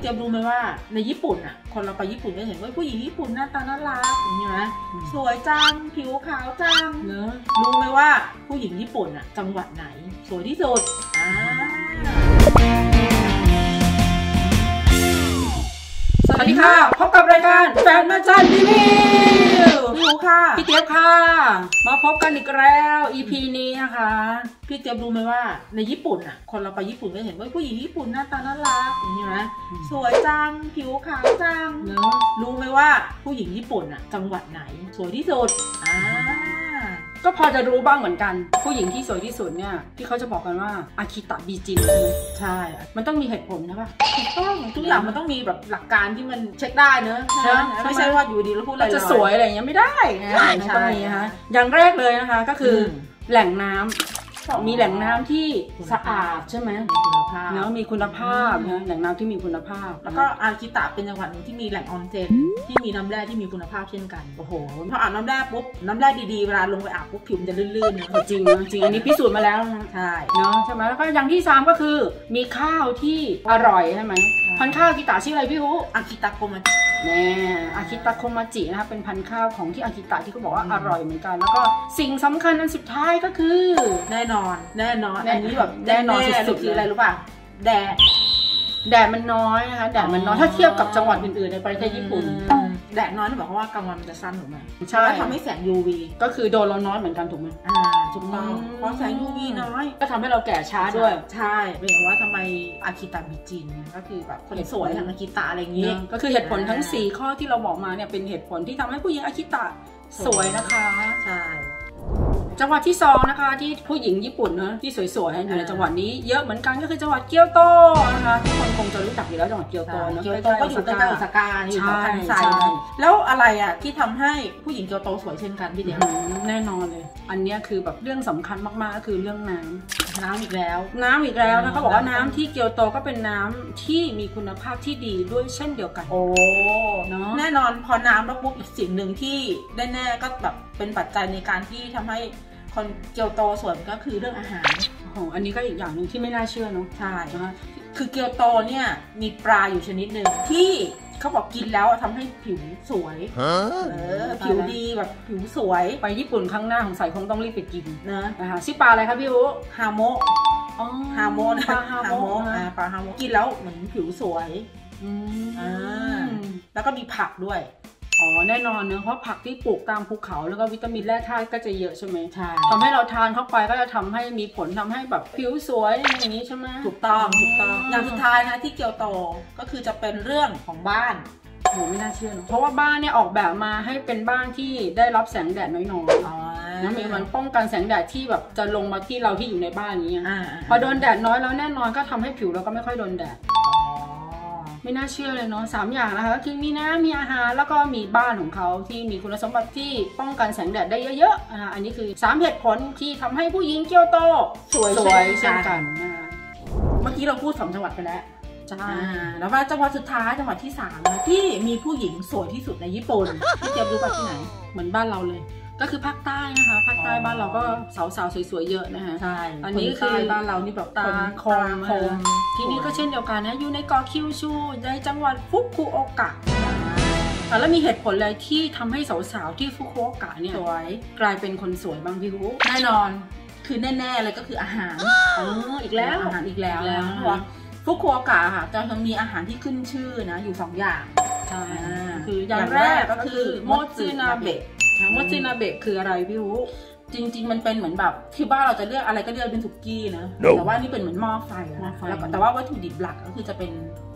เจี๊ยบรู้ไหมว่าในญี่ปุ่นอะ คนเราไปญี่ปุ่นก็เห็นว่าผู้หญิงญี่ปุ่นหน้าตาน่ารักอย่างนี้ไหมสวยจังผิวขาวจังเนอะรู้ไหมว่าผู้หญิงญี่ปุ่นอะ จังหวัดไหน สวยที่สุดอ่า ดีค่ะ พบกับรายการแฟนมาจันรีวิวพี่รู้ค่ะ พี่เจี๊ยบค่ะ มาพบกันอีกแล้ว EP นี้นะคะ พี่เจี๊ยบรู้ไหมว่าในญี่ปุ่นอะ คนเราไปญี่ปุ่นก็เห็นว่าผู้หญิงญี่ปุ่นหน้าตาน่ารักอย่างนี้ไหมอืมสวยจัง ผิวขาวจังเนอะรู้ไหมว่าผู้หญิงญี่ปุ่นอะ จังหวัดไหน สวยที่สุด อ่า ก็พอจะรู้บ้างเหมือนกัน ผู้หญิงที่สวยที่สุดเนี่ยที่เขาจะบอกกันว่าอาคิตะบีจินใช่ มันต้องมีเหตุผลนะป่ะถูกต้องทุกอย่างมันต้องมีแบบหลักการที่มันเช็คได้เนอะใช่ใช่ไหมไม่ใช่ว่าอยู่ดีแล้วพูดอะไรเราจะสวยอะไรอย่างเงี้ยไม่ได้นะใช่มันใช่ต้องมีนะคะอย่างแรกเลยนะคะก็คืออมแหล่งน้ำ มีแหล่งน้ำที่สะอาดใช่ไหมมีคุณภาพเนาะมีคุณภาพอืมนะแหล่งน้ำที่มีคุณภาพ แล้วก็อากิตะเป็นจังหวัดหนึ่งที่มีแหล่งออนเซ็นที่มีน้ำแร่ที่มีคุณภาพเช่นกันโอ้โหพออาบน้ำแร่ปุ๊บน้ำแร่ดีๆเวลาลงไปอาบปุ๊บผิวมันจะลื่นๆนะจริงนะจริงอันนี้พิสูจน์มาแล้วนะใช่เนาะใช่ไหมแล้วก็อย่างที่สามก็คือ มีข้าวที่อร่อยใช่ไหมใช่ พันธุ์ข้าวอากิตะชื่ออะไรพี่ฮูอากิตะโกมันแน่อากิตะโคมาจินะคะเป็นพันธุ์ข้าวของที่อากิตะที่เขาบอกว่าอืมอร่อยเหมือนกัน แล้วก็สิ่งสำคัญอันสุดท้ายก็คือ แน่นอน แน่นอนแน่อันนี้แบบแน่นอนๆสุดๆคืออะไรรู้ป่ะแดดแดดมันน้อยนะคะแดดมันน้อยอ๋อถ้าเทียบกับจังหวัดอื่นๆในประเทศญี่ปุ่นอืม แดดน้อยนี่หมายความว่ากลางวันมันจะสั้นถูกไหมใช่ แล้วทำให้แสง UV ก็คือโดนเราน้อยเหมือนกันถูกไหม อ่าถูกต้องอืม เพราะแสง UV น้อยก็ทำให้เราแก่ช้าด้วย ใช่เป็นว่าทำไมอากิตะบิจินก็คือแบบคนสวยทางอากิตะอะไรอย่างงี้เนอะก็คือเหตุผลทั้ง อ่า 4 ข้อที่เราบอกมาเนี่ยเป็นเหตุผลที่ทำให้ผู้หญิงอากิตะสวยนะคะ ใช่ จังหวัดที่สองนะคะที่ผู้หญิงญี่ปุ่นนะที่สวยๆอยู่ในอ่าจังหวัดนี้เยอะเหมือนกันก็คือจังหวัดเกียวโตนะคะทุกคนคงจะรู้จักอยู่แล้วจังหวัดเกียวโตเนอะเกียวโตก็อยู่ใกล้ๆโอซาก้าอยู่แถวคันไซใช่แล้วอะไรอะที่ทำให้ผู้หญิงเกียวโตสวยเช่นกันพี่เดียวอืมแน่นอนเลย อันเนี้ยคือแบบเรื่องสำคัญมากๆก็คือเรื่องน้ำน้ำอีกแล้ว น้ำอีกแล้วนะอืมเขาบอกว่าน้ำที่เกียวโตก็เป็นน้ำที่มีคุณภาพที่ดีด้วยเช่นเดียวกัน โอ้เนอะแน่นอนพอน้ำแล้วปุ๊บอีกสิ่งหนึ่งที่แน่ๆก็แบบเป็นปัจจัยในการที่ทำให้ คนเกียวโตสวยก็คือเรื่องอาหารโอ้โหอันนี้ก็อีกอย่างหนึ่งที่ไม่น่าเชื่อเนาะใช่นะคะคือเกียวโตเนี่ยมีปลาอยู่ชนิดหนึ่งที่เขาบอกกินแล้วทำให้ผิวสวย เออ ผิวดีแบบผิวสวย ไปญี่ปุ่นครั้งหน้าของใส่คงต้องรีบไปกินนะนะคะชื่อปลาอะไรคะพี่อู๋ฮาโมะอ๋อฮาโมะนะปลาฮาโมะอ่านะปลาฮาโมะกินแล้วเหมือนผิวสวย อืมอ่าแล้วก็มีผักด้วย อ๋อแน่นอนเนอะเพราะผักที่ปลูกตามภูเขาแล้วก็วิตามินแร่ธาตุก็จะเยอะใช่ไหมใช่ทำให้เราทานเข้าไปก็จะทำให้มีผลทำให้แบบผิวสวยอย่างนี้ใช่ไหม ถูกต้องถูกต้องอืมอย่างสุดท้ายนะที่เกียวโตก็คือจะเป็นเรื่องของบ้าน โหไม่น่าเชื่อเนอะเพราะว่าบ้านเนี่ยออกแบบมาให้เป็นบ้านที่ได้รับแสงแดดน้อยอ๋อๆนะมีมันป้องกันแสงแดดที่แบบจะลงมาที่เราที่อยู่ในบ้านนี้ไงอ่าพอโดนแดดน้อยแล้วแน่นอนก็ทำให้ผิวเราก็ไม่ค่อยโดนแดดอ๋อ ไม่น่าเชื่อเลยเนาะสามอย่างนะคะก็คือมีน้ำมีอาหารแล้วก็มีบ้านของเขาที่มีคุณสมบัติที่ป้องกันแสงแดดได้เยอะๆนะคะอันนี้คือสามเหตุผลที่ทำให้ผู้หญิงเกียวโตสวยสวยเช่เช่นนกักันนนะคะเมื่อกี้เราพูดสองจังหวัดไปแล้วใช่อ่าแล้วมาจังหวัดสุดท้ายจังหวัดที่สามนะที่มีผู้หญิงสวยที่สุดในญี่ปุ่นพี่เจี๊ยบรู้ป่ะที่ไหน เหมือนบ้านเราเลย ก็คือภาคใต้นะคะภาคใต้อ๋อบ้านเราก็สาวๆสวยๆเยอะนะคะใช่อันนี้คือใต้บ้านเรานี่แบบตาคนคมตาคมที่นี่ก็เช่นเดียวกันนะอยู่ในเกาะคิวชูในจังหวัดฟุกุโอกะอะแล้วมีเหตุผลอะไรที่ทำให้สาวๆที่ฟุกุโอกะเนี่ยสวยกลายเป็นคนสวยบางพี่ฮูแน่นอนคือแน่ๆเลยก็คืออาหารอ๋ออีกแล้วอาหารอีกแล้วอีกแล้วนะเพราะว่าฟุกุโอกะค่ะจะมีอาหารที่ขึ้นชื่อนะอยู่สองอย่างใช่อ่าคือออย่างย่างแรกแรกก็ก็คืคืออโมสึนาเบะ โมสึนาเบะคืออะไรพี่ฮูจริง ๆ มันเป็นเหมือนแบบที่บ้านเราจะเรียกอะไรก็เรียกเป็นสุกี้นะ No แต่ว่านี่เป็นเหมือนหม้อไฟอะหม้อไฟแล้วก็แต่ว่าวัตถุดิบหลักก็คือจะเป็น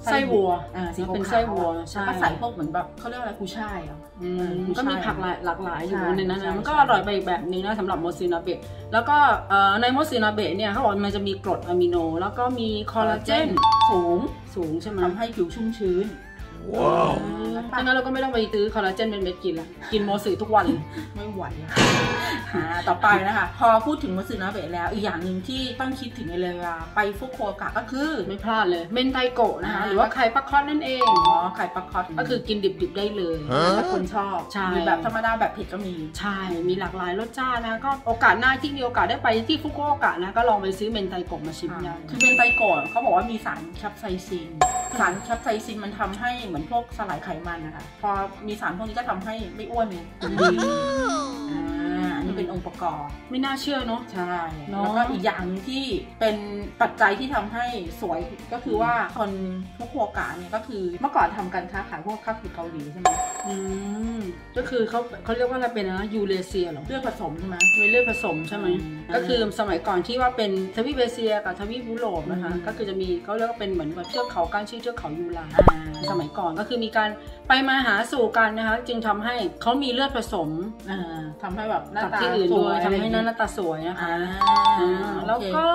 ไส้วัวอ่าสีเป็นขาวๆไส้วัวใช่แล้วก็ใส่พวกเหมือนแบบเขาเรียกอะไรกุยช่ายเหรออืมเออก็มีผักหลายหลากหลายอยู่ใช่ในนั้นใช่นะมันก็ใช่อร่อยไปอีกแบบนึงนะสำหรับโมสึนาเบะแล้วก็เอ่อในโมสึนาเบะเนี่ยเขาบอกมันจะมีกรดอะมิโน แล้วก็มีคอลลาเจนสูงสูงใช่ไหมทำให้ผิวชุ่มชื้นถ้า งั้นเราก็ไม่ต้องไปซื้อคอลลาเจนเป็นเม็ดกินละกินโมสึทุกวันเลยไม่ไหวอะอ่าต่อไปนะคะ พอพูดถึงโมสึนาเบะแล้วอีกอย่างหนึ่งที่ต้องคิดถึงในเรือไปฟุกุโอกะก็คือไม่พลาดเลย เมนไทโกะนะคะอ่าหรือว่าไข่ปลาคอดนั่นเองอ๋อไข่ปลาคอดก็คือกินดิบๆได้เลยถ้าคนชอบใช่มีแบบธรรมดาแบบเผ็ดก็มีใช่มีหลากหลายรสชาตินะคะก็โอกาสหน้าที่มีโอกาสได้ไปที่ฟุกุโอกะนะก็ลองไปซื้อเมนไทโกะมาชิมได้คือเมนไทโกะเขาบอกว่ามีสารแคปไซซินสารแคปไซซินมันทำให้เหมือนพวกสลายไขมันนะคะ พอมีสารพวกนี้ก็ทำให้ไม่อ้วนเลยดี อ่าอันนี้เป็นองค์ประกอบ ไม่น่าเชื่อเนาะใช่เนอะแล้วก็อีกอย่างหนึ่งที่เป็นปัจจัยที่ทำให้สวยก็คือว่าคนพวกโคกะเนี่ยก็คือเมื่อก่อนทำการค้าขายพวกข้าวคือเกาหลีใช่ไหมอืมก็คือเขาเขาเรียกว่าอะไรเป็นนะยูเรเซียเหรอเลือดผสมใช่ไหมเป็นเลือดผสมใช่ไหมอืมก็คือสมัยก่อนที่ว่าเป็นทวีปเอเชียกับทวีปยุโรปนะคะอืมก็คือจะมีเขาเรียกว่าเป็นเหมือนแบบเทือกเขากั้นชื่อเทือกเขายูราลอ่าสมัยก่อนก็คือมีการไปมาหาสู่กันนะคะ จึงทำให้เขามีเลือดผสมอ่าทำให้แบบหน้ากับตาที่อื่นด้วยสทำให้หอะไรน้าอย่งหงี้น้าตาสวยนะคะอ่าอ่าแล้วก็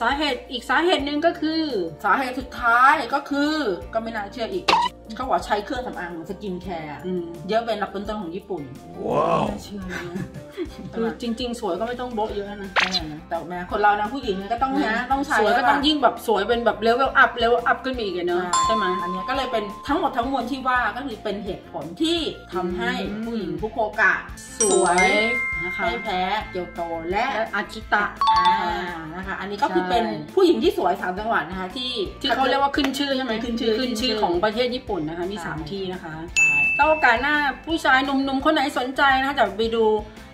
สาเหตุอีกสาเหตุหนึ่งก็คือ สาเหตุสุดท้ายก็คือก็ไม่น่าเชื่ออีก เขาบอกใช้เครื่องสำอางสกินแคร์อืมเยอะเป็นอันดับต้นๆของญี่ปุ่นไม่น่าเชื่อเลยนะคือจริง ๆ สวยก็ไม่ต้องโบ๊ะเยอะนะแต่แม้คนเรานะผู้หญิงก็ต้องนะต้องใช้สวยก็ต้องแบบยิ่งแบบสวยเป็นแบบ level up level up ขึ้นไปอีกอะเนอะใช่ไหมอันเนี้ยก็เลยเป็นทั้งหมดทั้งมวลที่ว่าก็คือเป็นเหตุผลที่ทำให้อืมผู้หญิงฟุกุโอกะสวยนะคะไม่แพ้เกียวโตและและอากิตะอ่านะคะ อันนี้ก็คือใช่เป็นผู้หญิงที่สวยสามจังหวัดนะคะที่ที่เขาเรียกว่าขึ้นชื่อใช่ไหมขึ้นชื่อขึ้นชื่อขึ้นชื่อของประเทศญี่ปุ่นนะคะ มีใช่สามที่นะคะใช่ถ้าโอกาสหน้าผู้ชายหนุ่มๆ คนไหนสนใจนะคะจะไปดู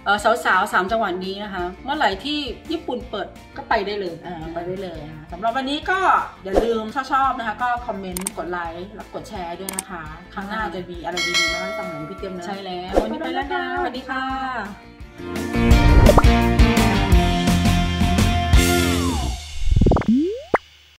เอ่อสาวๆสามจังหวัดนี้นะคะ เมื่อไหร่ที่ญี่ปุ่นเปิดก็ไปได้เลยอ่าไปได้เลยนะคะสำหรับวันนี้ก็อย่าลืมถ้าชอบนะคะ ก็คอมเมนต์กดไลค์แล้วกดแชร์ด้วยนะคะ ครั้งหน้าจะมีอะไรดีๆมาให้ฟังเหมือนพี่เตรียมนะใช่แล้ววันนี้ไปแล้วนะสวัสดีค่ะ